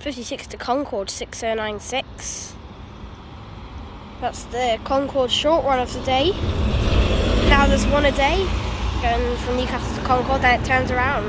56 to Concord 6096. That's the Concord short run of the day. Now there's one a day going from Newcastle to Concord, then it turns around.